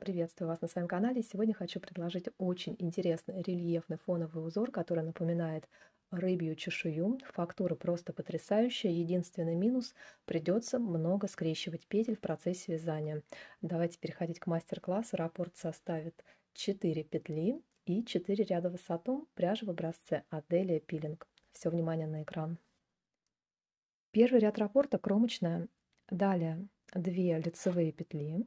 приветствую вас на своем канале. Сегодня хочу предложить очень интересный рельефный фоновый узор, который напоминает рыбью чешую. Фактура просто потрясающая. Единственный минус – придется много скрещивать петель в процессе вязания. Давайте переходить к мастер-классу. Раппорт составит 4 петли и 4 ряда высоту пряжи в образце Аделия Пилинг. Все внимание на экран. Первый ряд раппорта кромочная. Далее 2 лицевые петли.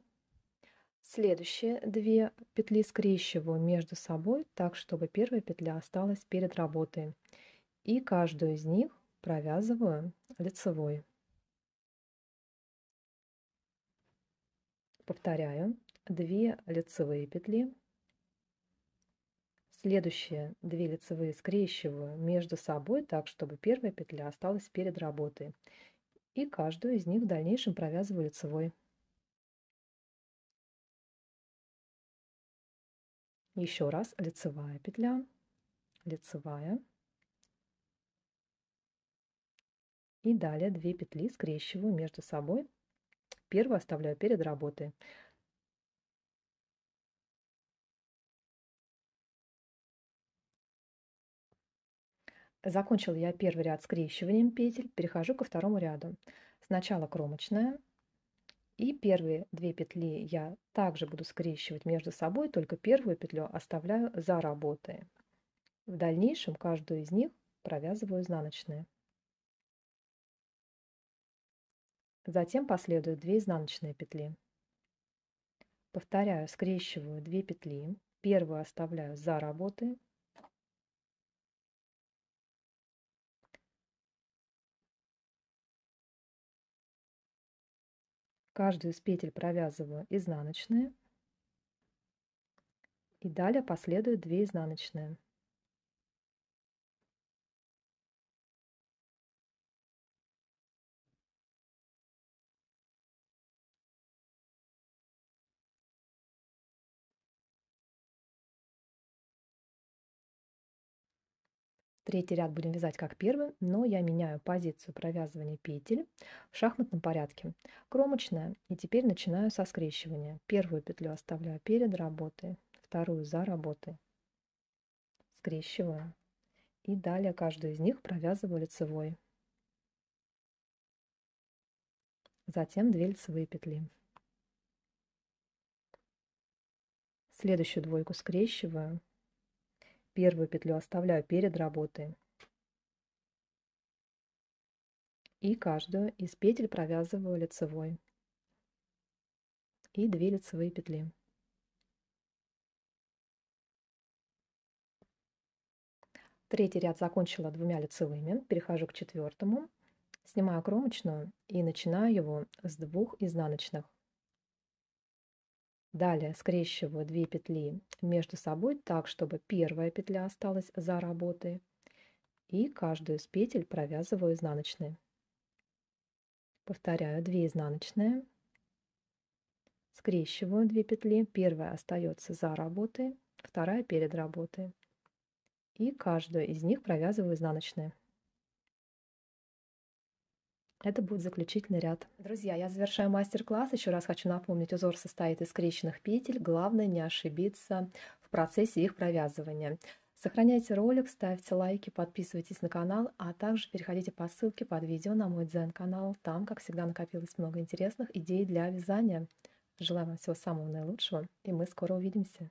Следующие две петли скрещиваю между собой так, чтобы первая петля осталась перед работой. И каждую из них провязываю лицевой. Повторяю. две лицевые петли. Следующие две лицевые скрещиваю между собой так, чтобы первая петля осталась перед работой. И каждую из них в дальнейшем провязываю лицевой. Еще раз лицевая петля, лицевая. И далее 2 петли скрещиваю между собой. Первую оставляю перед работой. Закончил я первый ряд скрещиванием петель, перехожу ко второму ряду. Сначала кромочная, и первые две петли я также буду скрещивать между собой, только первую петлю оставляю за работой. В дальнейшем каждую из них провязываю изнаночные. Затем последуют 2 изнаночные петли. Повторяю, скрещиваю 2 петли. Первую оставляю за работой, Каждую из петель провязываю изнаночные. И далее последуют 2 изнаночные. Третий ряд будем вязать как первый, но я меняю позицию провязывания петель в шахматном порядке. Кромочная. И теперь начинаю со скрещивания. Первую петлю оставляю перед работой, вторую за работой. Скрещиваю. И далее каждую из них провязываю лицевой. Затем 2 лицевые петли. Следующую двойку скрещиваю Первую петлю оставляю перед работой. И каждую из петель провязываю лицевой. И 2 лицевые петли. Третий ряд закончила двумя лицевыми. Перехожу к четвертому. Снимаю кромочную и начинаю его с двух изнаночных. Далее скрещиваю 2 петли между собой так, чтобы первая петля осталась за работой. И каждую из петель провязываю изнаночные. Повторяю 2 изнаночные. Скрещиваю 2 петли. Первая остается за работой, вторая перед работой. И каждую из них провязываю изнаночные. Это будет заключительный ряд. Друзья, я завершаю мастер-класс. Еще раз хочу напомнить, узор состоит из скрещенных петель. Главное не ошибиться в процессе их провязывания. Сохраняйте ролик, ставьте лайки, подписывайтесь на канал, а также переходите по ссылке под видео на мой дзен-канал. Там, как всегда, накопилось много интересных идей для вязания. Желаю вам всего самого наилучшего, и мы скоро увидимся.